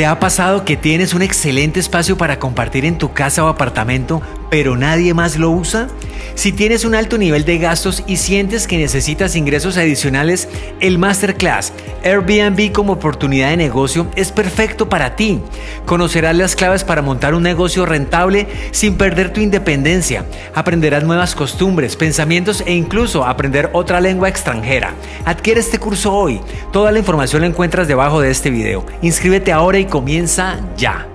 ¿Te ha pasado que tienes un excelente espacio para compartir en tu casa o apartamento, pero nadie más lo usa? Si tienes un alto nivel de gastos y sientes que necesitas ingresos adicionales, el Masterclass Airbnb como oportunidad de negocio es perfecto para ti. Conocerás las claves para montar un negocio rentable sin perder tu independencia. Aprenderás nuevas costumbres, pensamientos e incluso aprender otra lengua extranjera. Adquiere este curso hoy. Toda la información la encuentras debajo de este video. Inscríbete ahora y comienza ya.